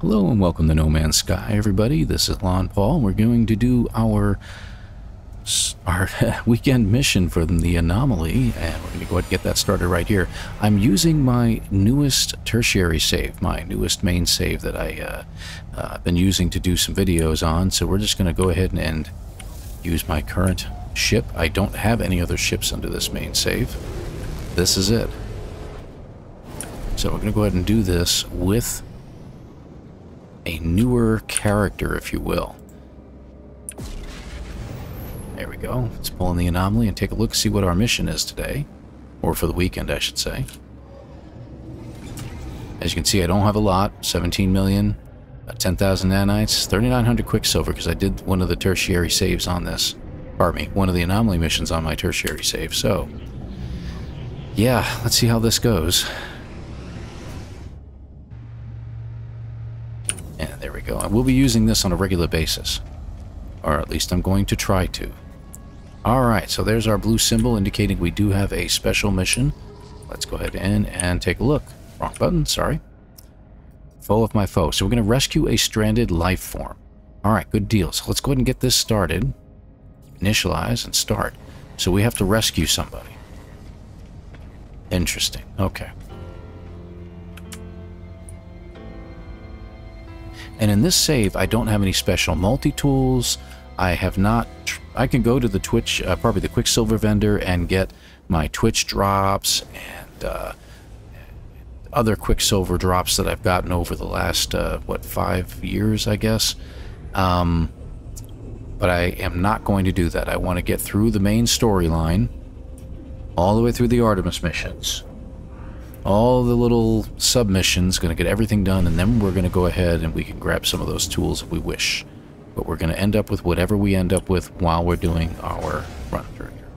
Hello and welcome to No Man's Sky, everybody. This is Elan Paul. We're going to do our our weekend mission for the anomaly, and we're going to go ahead and get that started right here. I'm using my newest tertiary save, my newest main save that I uh, uh, been using to do some videos on. So we're just going to go ahead and, and use my current ship. I don't have any other ships under this main save. This is it. So we're going to go ahead and do this with a newer character, if you will. There we go. Let's pull in the anomaly and take a look, see what our mission is today. Or for the weekend, I should say. As you can see, I don't have a lot. 17 million, uh, 10,000 nanites, 3,900 quicksilver, because I did one of the tertiary saves on this. Pardon me, one of the anomaly missions on my tertiary save. So, yeah, let's see how this goes. Will be using this on a regular basis. Or at least I'm going to try to. Alright, so there's our blue symbol indicating we do have a special mission. Let's go ahead in and take a look. Wrong button, sorry. Foe of my foe. So we're going to rescue a stranded life form. Alright, good deal. So let's go ahead and get this started. Initialize and start. So we have to rescue somebody. Interesting. Okay. And in this save, I don't have any special multi-tools. I have not... I can go to the Twitch, uh, probably the Quicksilver vendor, and get my Twitch drops and uh, other Quicksilver drops that I've gotten over the last, uh, what, five years, I guess. Um, but I am not going to do that. I want to get through the main storyline, all the way through the Artemis missions, all the little submissions, going to get everything done, and then we're going to go ahead and we can grab some of those tools if we wish. But we're going to end up with whatever we end up with while we're doing our run through here.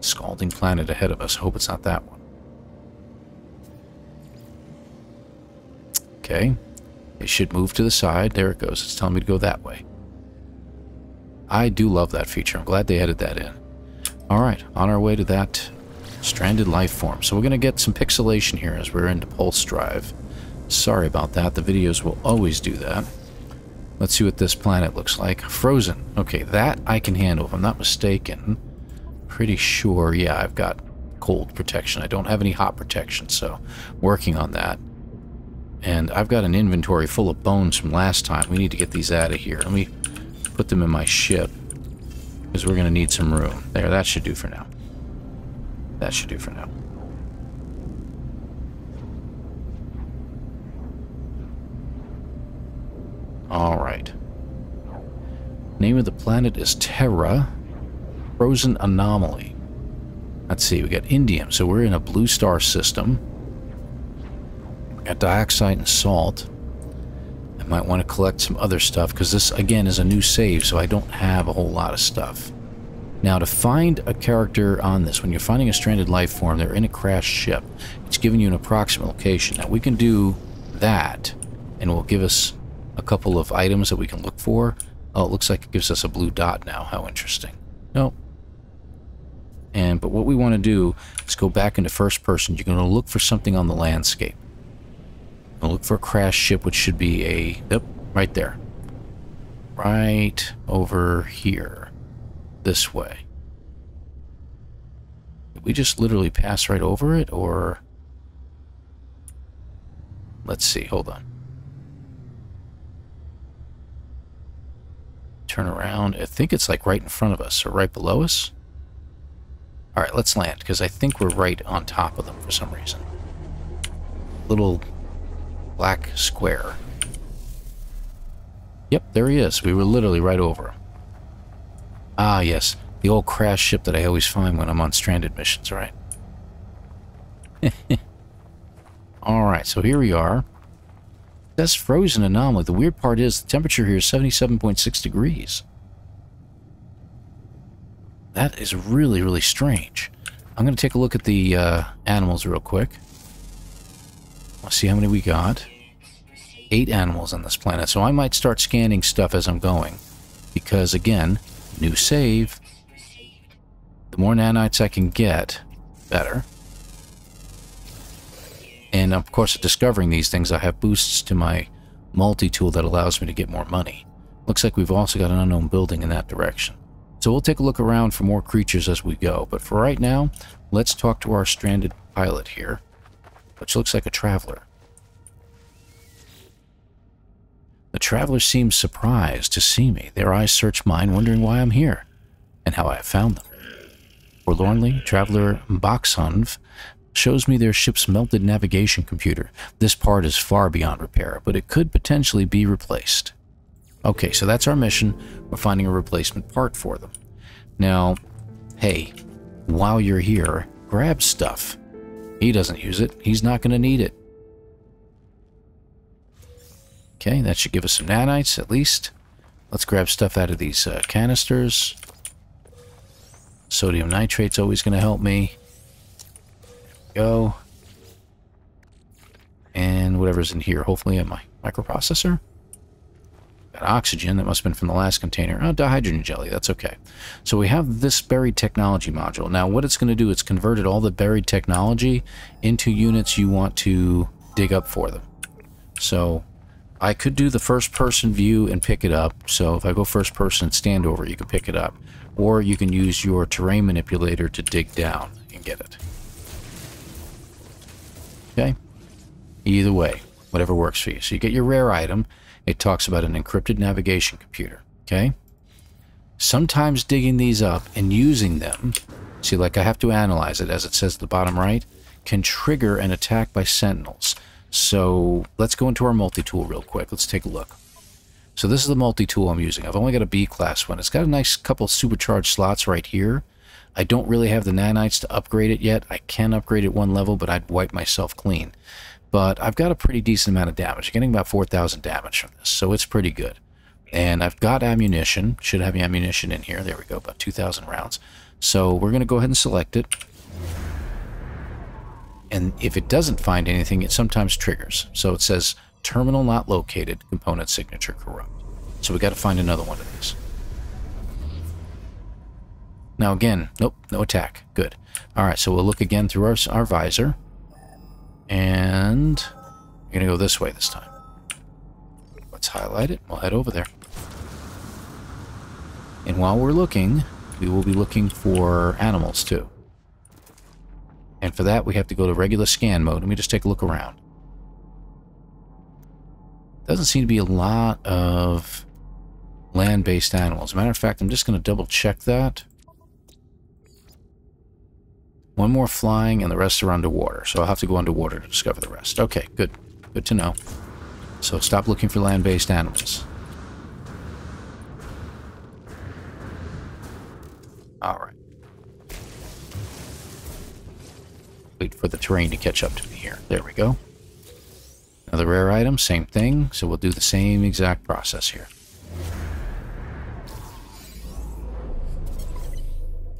Scalding planet ahead of us. Hope it's not that one. Okay. It should move to the side. There it goes. It's telling me to go that way. I do love that feature. I'm glad they added that in. Alright, on our way to that Stranded life form. So we're going to get some pixelation here as we're into pulse drive. Sorry about that. The videos will always do that. Let's see what this planet looks like. Frozen. Okay, that I can handle if I'm not mistaken. Pretty sure, yeah, I've got cold protection. I don't have any hot protection, so working on that. And I've got an inventory full of bones from last time. We need to get these out of here. Let me put them in my ship because we're going to need some room. There, that should do for now. That should do for now. Alright. Name of the planet is Terra. Frozen Anomaly. Let's see, we got indium, so we're in a blue star system. We got dioxide and salt. I might want to collect some other stuff, because this, again, is a new save, so I don't have a whole lot of stuff. Now, to find a character on this, when you're finding a stranded life form, they're in a crashed ship. It's giving you an approximate location. Now, we can do that, and it will give us a couple of items that we can look for. Oh, it looks like it gives us a blue dot now. How interesting. Nope. And, but what we want to do is go back into first person. You're going to look for something on the landscape. look for a crashed ship, which should be a, yep, right there. Right over here this way. Did we just literally pass right over it, or... Let's see, hold on. Turn around. I think it's like right in front of us, or right below us. Alright, let's land, because I think we're right on top of them for some reason. Little black square. Yep, there he is. We were literally right over him. Ah, yes. The old crash ship that I always find when I'm on stranded missions, right? Alright, so here we are. That's frozen anomaly. The weird part is the temperature here is 77.6 degrees. That is really, really strange. I'm going to take a look at the uh, animals real quick. Let's see how many we got. Eight animals on this planet, so I might start scanning stuff as I'm going. Because, again, New save. The more nanites I can get, better. And of course, discovering these things, I have boosts to my multi-tool that allows me to get more money. Looks like we've also got an unknown building in that direction. So we'll take a look around for more creatures as we go, but for right now, let's talk to our stranded pilot here, which looks like a traveler. The traveler seems surprised to see me. Their eyes search mine, wondering why I'm here, and how I have found them. Forlornly, Traveler Baksunv shows me their ship's melted navigation computer. This part is far beyond repair, but it could potentially be replaced. Okay, so that's our mission. We're finding a replacement part for them. Now, hey, while you're here, grab stuff. He doesn't use it. He's not going to need it. Okay, that should give us some nanites at least. Let's grab stuff out of these uh, canisters. Sodium nitrate's always going to help me. Go. And whatever's in here, hopefully in my microprocessor. Got oxygen, that must have been from the last container. Oh, dihydrogen jelly, that's okay. So we have this buried technology module. Now what it's going to do, it's converted all the buried technology into units you want to dig up for them. So I could do the first person view and pick it up. So if I go first person and stand over, you can pick it up. Or you can use your terrain manipulator to dig down and get it. Okay? Either way, whatever works for you. So you get your rare item. It talks about an encrypted navigation computer. Okay? Sometimes digging these up and using them, see like I have to analyze it as it says at the bottom right, can trigger an attack by sentinels. So let's go into our multi-tool real quick. Let's take a look. So this is the multi-tool I'm using. I've only got a B-class one. It's got a nice couple supercharged slots right here. I don't really have the nanites to upgrade it yet. I can upgrade it one level, but I'd wipe myself clean. But I've got a pretty decent amount of damage. I'm getting about 4,000 damage from this, so it's pretty good. And I've got ammunition. Should have ammunition in here. There we go, about 2,000 rounds. So we're going to go ahead and select it and if it doesn't find anything, it sometimes triggers. So it says terminal not located, component signature corrupt. So we got to find another one of these. Now again, nope, no attack. Good. All right, so we'll look again through our, our visor. And we're going to go this way this time. Let's highlight it. We'll head over there. And while we're looking, we will be looking for animals too. And for that, we have to go to regular scan mode. Let me just take a look around. Doesn't seem to be a lot of land-based animals. Matter of fact, I'm just going to double check that. One more flying and the rest are underwater. So I'll have to go underwater to discover the rest. Okay, good. Good to know. So stop looking for land-based animals. Alright. Wait for the terrain to catch up to me here. There we go. Another rare item, same thing. So we'll do the same exact process here.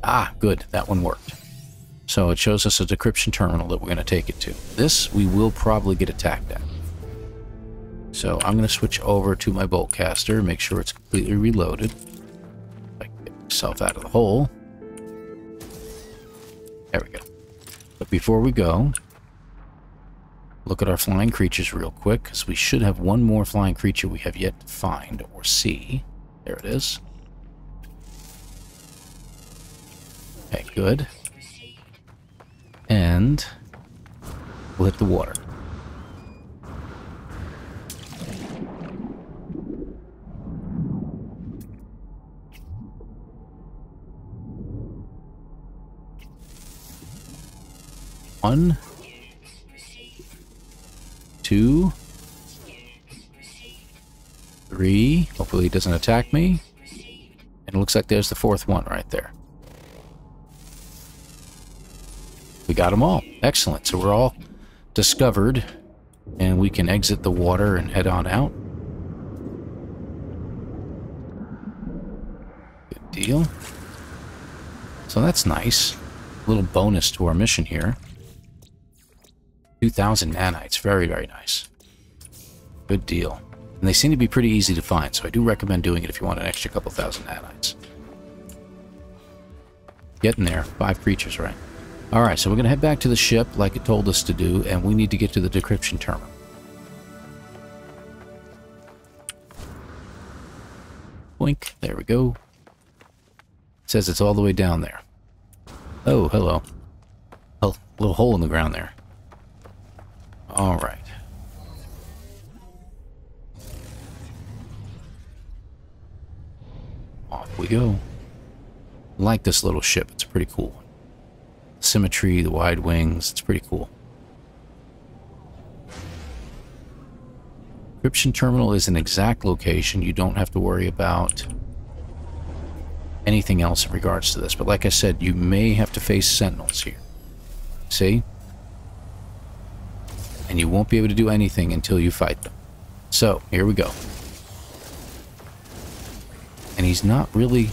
Ah, good. That one worked. So it shows us a decryption terminal that we're going to take it to. This we will probably get attacked at. So I'm going to switch over to my boltcaster, make sure it's completely reloaded. I can get myself out of the hole. There we go. But before we go, look at our flying creatures real quick, because we should have one more flying creature we have yet to find or see. There it is. Okay, good. And we'll hit the water. One. Two. Three. Hopefully he doesn't attack me. And it looks like there's the fourth one right there. We got them all. Excellent. So we're all discovered. And we can exit the water and head on out. Good deal. So that's nice. A little bonus to our mission here. 2,000 nanites. Very, very nice. Good deal. And they seem to be pretty easy to find, so I do recommend doing it if you want an extra couple thousand nanites. Getting there. Five creatures, right? Alright, so we're going to head back to the ship like it told us to do, and we need to get to the decryption terminal. Boink. There we go. It says it's all the way down there. Oh, hello. Oh, little hole in the ground there. All right. Off we go. like this little ship. It's pretty cool. Symmetry, the wide wings. It's pretty cool. Encryption terminal is an exact location. You don't have to worry about anything else in regards to this. But like I said, you may have to face sentinels here. See? And you won't be able to do anything until you fight them. So, here we go. And he's not really...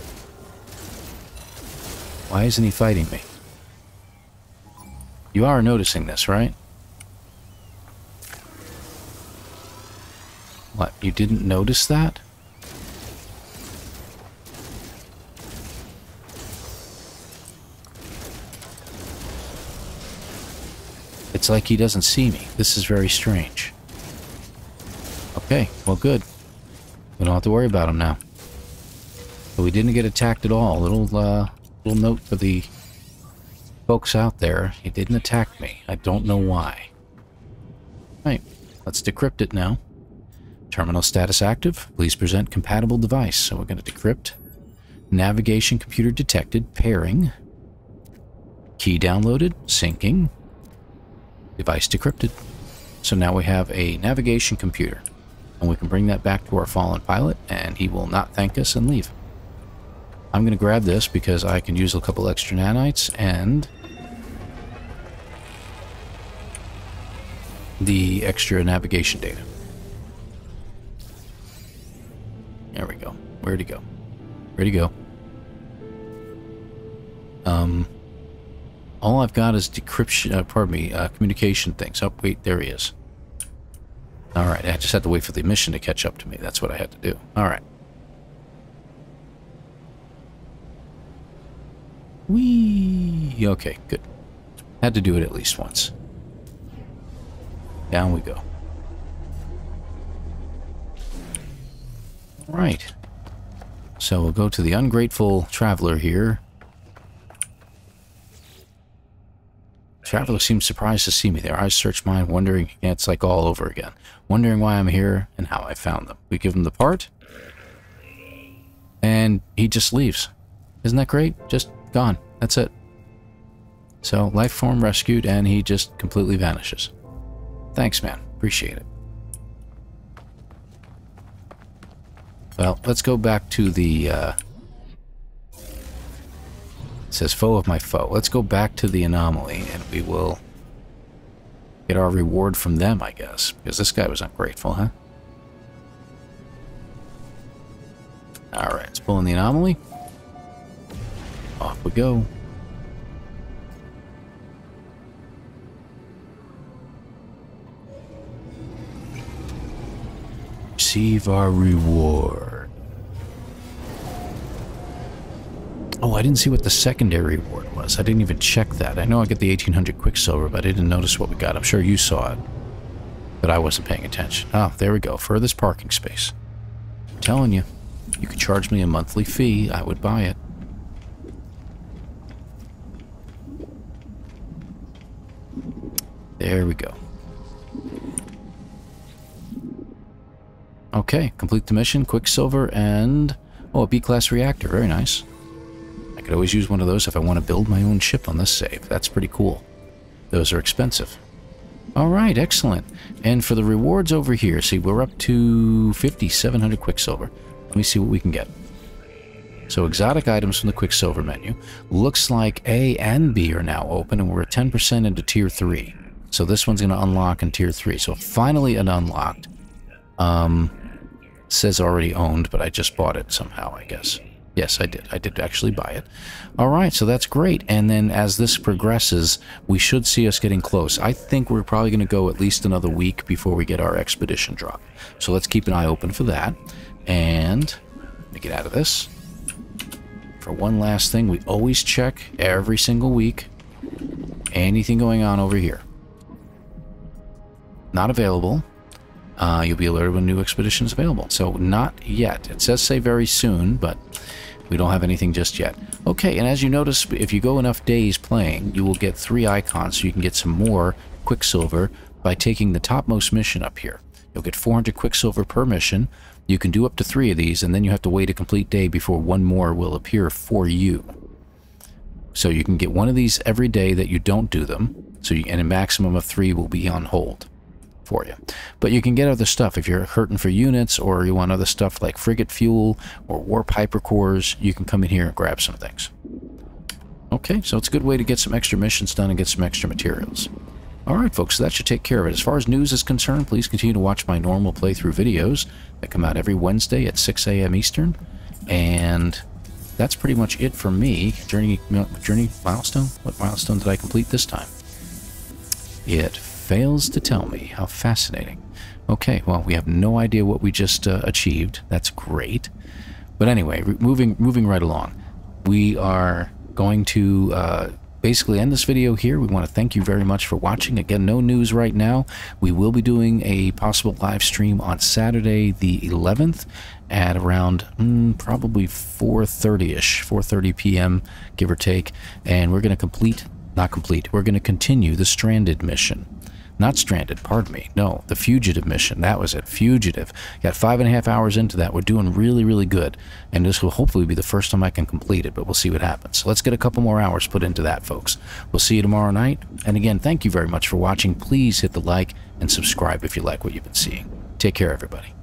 Why isn't he fighting me? You are noticing this, right? What, you didn't notice that? It's like he doesn't see me. This is very strange. Okay, well good. We don't have to worry about him now. But we didn't get attacked at all. Little, uh, little note for the folks out there. He didn't attack me. I don't know why. Right, let's decrypt it now. Terminal status active. Please present compatible device. So we're going to decrypt. Navigation computer detected. Pairing. Key downloaded. Syncing. Device decrypted. So now we have a navigation computer. And we can bring that back to our fallen pilot, and he will not thank us and leave. I'm going to grab this because I can use a couple extra nanites and the extra navigation data. There we go. Where'd he go? Where'd he go? Um, all I've got is decryption, uh, pardon me, uh, communication things. Oh, wait, there he is. Alright, I just had to wait for the mission to catch up to me. That's what I had to do. Alright. Whee! Okay, good. Had to do it at least once. Down we go. Right. So we'll go to the ungrateful traveler here. Traveler seems surprised to see me. Their eyes search mine, wondering, it's like all over again. Wondering why I'm here and how I found them. We give him the part, and he just leaves. Isn't that great? Just gone. That's it. So, life form rescued, and he just completely vanishes. Thanks, man. Appreciate it. Well, let's go back to the, uh, says foe of my foe. Let's go back to the anomaly and we will get our reward from them, I guess. Because this guy was ungrateful, huh? Alright, let's pull in the anomaly. Off we go. Receive our reward. Oh, I didn't see what the secondary reward was. I didn't even check that. I know I get the 1800 Quicksilver, but I didn't notice what we got. I'm sure you saw it. But I wasn't paying attention. Oh, there we go. Furthest parking space. I'm telling you, you could charge me a monthly fee. I would buy it. There we go. Okay, complete the mission, Quicksilver, and... Oh, a B-class reactor. Very nice. I could always use one of those if I want to build my own ship on this save. That's pretty cool. Those are expensive. Alright, excellent. And for the rewards over here, see, we're up to 5,700 Quicksilver. Let me see what we can get. So exotic items from the Quicksilver menu. Looks like A and B are now open, and we're at 10% into Tier 3. So this one's going to unlock in Tier 3. So finally an unlocked. Um, says already owned, but I just bought it somehow, I guess. Yes, I did. I did actually buy it. All right, so that's great. And then as this progresses, we should see us getting close. I think we're probably going to go at least another week before we get our expedition drop. So let's keep an eye open for that. And let me get out of this. For one last thing, we always check every single week anything going on over here. Not available. uh, you'll be alerted when new expedition is available. So not yet. It says say very soon, but we don't have anything just yet. Okay, and as you notice, if you go enough days playing, you will get three icons, so you can get some more Quicksilver by taking the topmost mission up here. You'll get 400 Quicksilver per mission. You can do up to three of these, and then you have to wait a complete day before one more will appear for you. So you can get one of these every day that you don't do them, so you, and a maximum of three will be on hold for you. But you can get other stuff. If you're hurting for units or you want other stuff like frigate fuel or warp hypercores, you can come in here and grab some things. Okay, so it's a good way to get some extra missions done and get some extra materials. Alright folks, so that should take care of it. As far as news is concerned, please continue to watch my normal playthrough videos that come out every Wednesday at 6 a.m. Eastern. And that's pretty much it for me. Journey, journey milestone? What milestone did I complete this time? It fails to tell me. How fascinating. Okay, well, we have no idea what we just uh, achieved. That's great. But anyway, moving moving right along. We are going to uh, basically end this video here. We want to thank you very much for watching. Again, no news right now. We will be doing a possible live stream on Saturday the 11th at around mm, probably 4.30ish, 4.30 p.m., give or take. And we're going to complete, not complete, we're going to continue the Stranded mission. Not stranded, pardon me. No, the fugitive mission. That was it. Fugitive. Got five and a half hours into that. We're doing really, really good. And this will hopefully be the first time I can complete it, but we'll see what happens. So let's get a couple more hours put into that, folks. We'll see you tomorrow night. And again, thank you very much for watching. Please hit the like and subscribe if you like what you've been seeing. Take care, everybody.